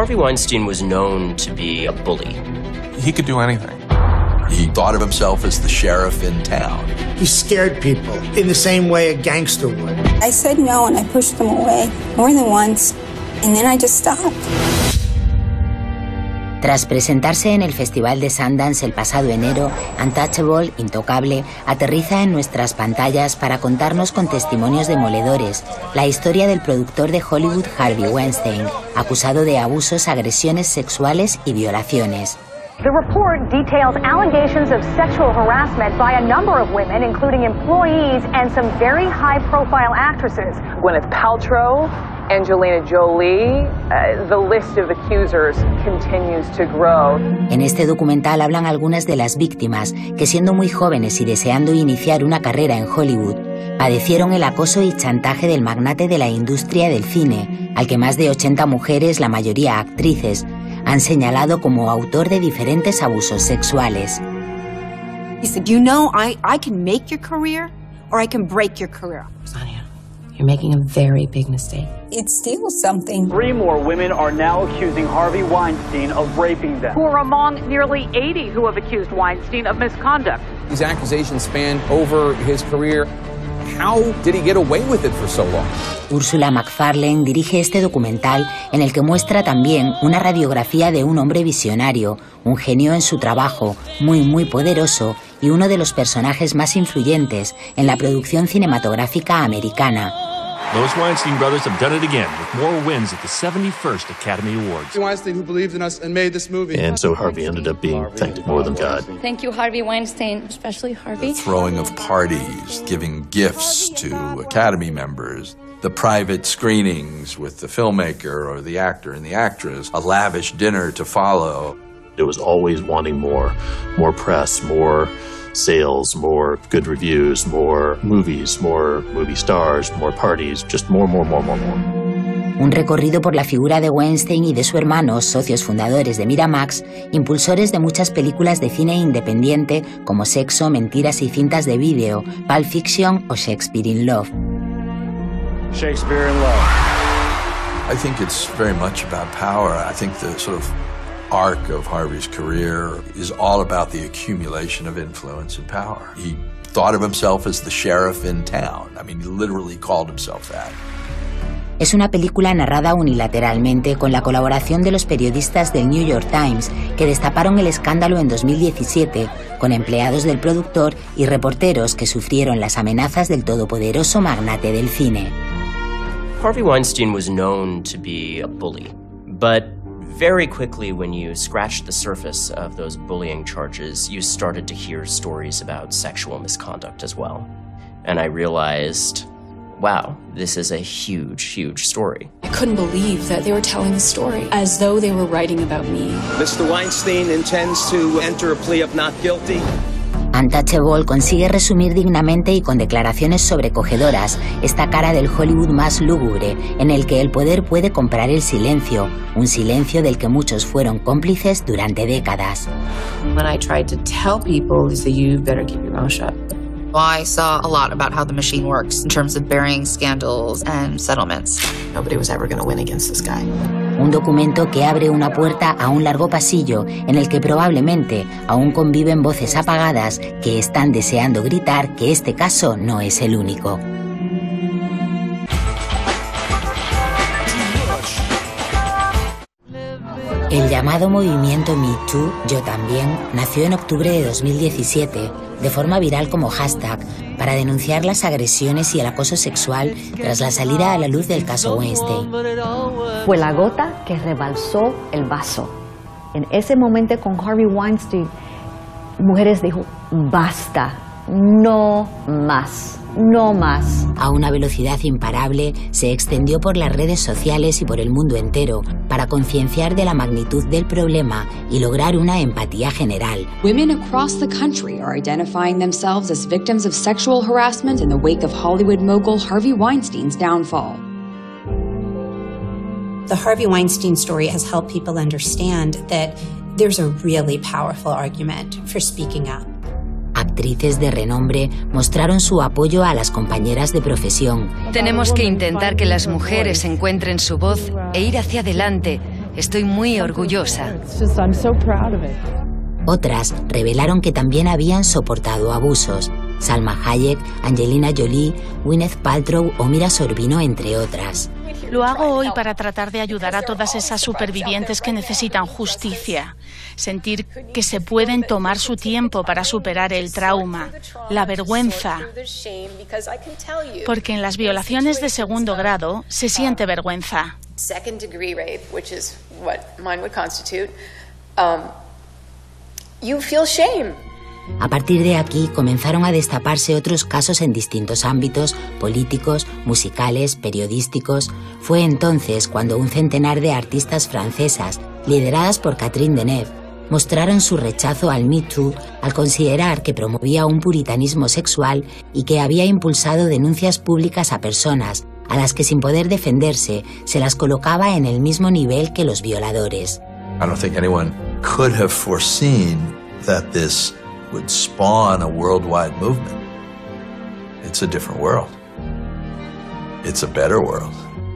Harvey Weinstein was known to be a bully. He could do anything. He thought of himself as the sheriff in town. He scared people in the same way a gangster would. I said no and I pushed them away more than once, and then I just stopped. Tras presentarse en el Festival de Sundance el pasado enero, Untouchable, Intocable, aterriza en nuestras pantallas para contarnos con testimonios demoledores la historia del productor de Hollywood Harvey Weinstein, acusado de abusos, agresiones sexuales y violaciones. The report details allegations of sexual harassment by a number of women, including employees and some very high-profile actresses. Gwyneth Paltrow, Angelina Jolie, uh, the list of accusers continues to grow. En este documental hablan algunas de las víctimas que siendo muy jóvenes y deseando iniciar una carrera en Hollywood, padecieron el acoso y chantaje del magnate de la industria del cine, al que más de 80 mujeres, la mayoría actrices, han señalado como autor de diferentes abusos sexuales. He said, "You know, I I can make your career, or I can break your career." You're making a very big mistake. It's still something. Three more women are now accusing Harvey Weinstein of raping them. Who are among nearly 80 who have accused Weinstein of misconduct. These accusations span over his career. How did he get away with it for so long? Ursula McFarlane dirige este documental en el que muestra también una radiografía de un hombre visionario, un genio en su trabajo, muy muy poderoso y uno de los personajes más influyentes en la producción cinematográfica americana. Those Weinstein brothers have done it again with more wins at the 71st Academy Awards. Weinstein who believed in us and made this movie. And so Harvey ended up being thanked more than God. Thank you, Harvey Weinstein, especially Harvey. The throwing of parties, giving gifts to Academy members, the private screenings with the filmmaker or the actor and the actress, a lavish dinner to follow. It was always wanting more, more press, more sales, more good reviews, more movies, more movie stars, more parties, just more, more, more, more, more. Un recorrido por la figura de Weinstein y de su hermano, socios fundadores de Miramax, impulsores de muchas películas de cine independiente como Sexo, Mentiras y cintas de vídeo, Pulp Fiction o Shakespeare in Love. Shakespeare in Love. I think it's very much about power. I think the sort of arc of Harvey's career is all about the accumulation of influence and power. He thought of himself as the sheriff in town. I mean, he literally called himself that. Es una película narrada unilateralmente con la colaboración de los periodistas del New York Times que destaparon el escándalo en 2017 con empleados del productor y reporteros que sufrieron las amenazas del todopoderoso magnate del cine. Harvey Weinstein was known to be a bully, but very quickly, when you scratched the surface of those bullying charges, you started to hear stories about sexual misconduct as well. And I realized, wow, this is a huge, huge story. I couldn't believe that they were telling the story as though they were writing about me. Mr. Weinstein intends to enter a plea of not guilty. Untouchable consigue resumir dignamente y con declaraciones sobrecogedoras esta cara del Hollywood más lúgubre, en el que el poder puede comprar el silencio, un silencio del que muchos fueron cómplices durante décadas. When I tried to tell people, you better keep your mouth shut. I saw a lot about how the machine works in terms of burying scandals and settlements. Nobody was ever going to win against this guy. Un documento que abre una puerta a un largo pasillo en el que probablemente aún conviven voces apagadas que están deseando gritar que este caso no es el único. El llamado movimiento Me Too, Yo también, nació en octubre de 2017, de forma viral como hashtag, para denunciar las agresiones y el acoso sexual tras la salida a la luz del caso Weinstein. Fue la gota que rebalsó el vaso. En ese momento con Harvey Weinstein, mujeres dijo, basta, no más. No más. A una velocidad imparable, se extendió por las redes sociales y por el mundo entero para concienciar de la magnitud del problema y lograr una empatía general. Women across the country are identifying themselves as victims of sexual harassment in the wake of Hollywood mogul Harvey Weinstein's downfall. The Harvey Weinstein story has helped people understand that there's a really powerful argument for speaking up. Actrices de renombre mostraron su apoyo a las compañeras de profesión. Tenemos que intentar que las mujeres encuentren su voz e ir hacia adelante Estoy muy orgullosa. Otras revelaron que también habían soportado abusos. Salma Hayek, Angelina Jolie, Gwyneth Paltrow o Mira Sorbino, entre otras. Lo hago hoy para tratar de ayudar a todas esas supervivientes que necesitan justicia. Sentir que se pueden tomar su tiempo para superar el trauma, la vergüenza. Porque en las violaciones de segundo grado se siente vergüenza. A partir de aquí comenzaron a destaparse otros casos en distintos ámbitos, políticos, musicales, periodísticos. Fue entonces cuando un centenar de artistas francesas, lideradas por Catherine Deneuve, mostraron su rechazo al Me Too al considerar que promovía un puritanismo sexual y que había impulsado denuncias públicas a personas a las que sin poder defenderse se las colocaba en el mismo nivel que los violadores. I don't think anyone could have foreseen that this would spawn a worldwide movement. It's a different world. It's a better world.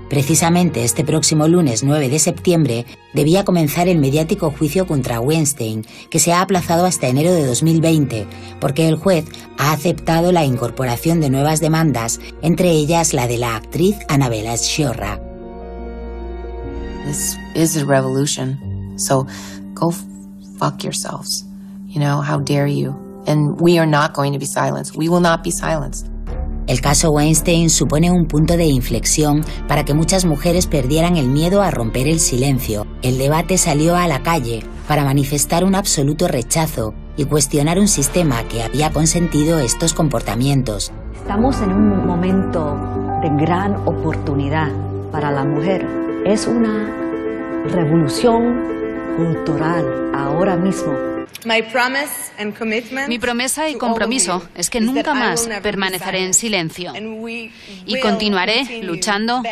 Precisamente este próximo lunes 9 de septiembre debía comenzar el mediático juicio contra Weinstein, que se ha aplazado hasta enero de 2020, porque el juez ha aceptado la incorporación de nuevas demandas, entre ellas la de la actriz Annabella Sciorra. This is a revolution, so go fuck yourselves. You know, how dare you? And we are not going to be silenced. We will not be silenced. El caso Weinstein supone un punto de inflexión para que muchas mujeres perdieran el miedo a romper el silencio. El debate salió a la calle para manifestar un absoluto rechazo y cuestionar un sistema que había consentido estos comportamientos. Estamos en un momento de gran oportunidad para la mujer. Es una revolución cultural ahora mismo mi promesa y compromiso es que nunca más permaneceré en silencio y continuaré luchando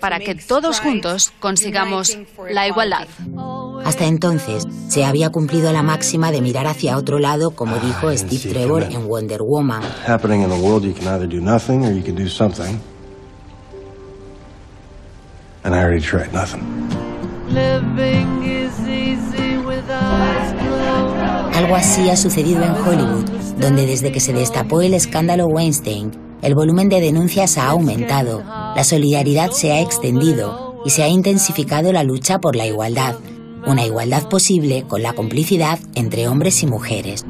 para que todos juntos consigamos la igualdad. Hasta entonces, se había cumplido la máxima de mirar hacia otro lado, como dijo Steve Trevor en Wonder Woman. And I already tried nothing. Algo así ha sucedido en Hollywood, donde desde que se destapó el escándalo Weinstein, el volumen de denuncias ha aumentado, la solidaridad se ha extendido y se ha intensificado la lucha por la igualdad, una igualdad posible con la complicidad entre hombres y mujeres.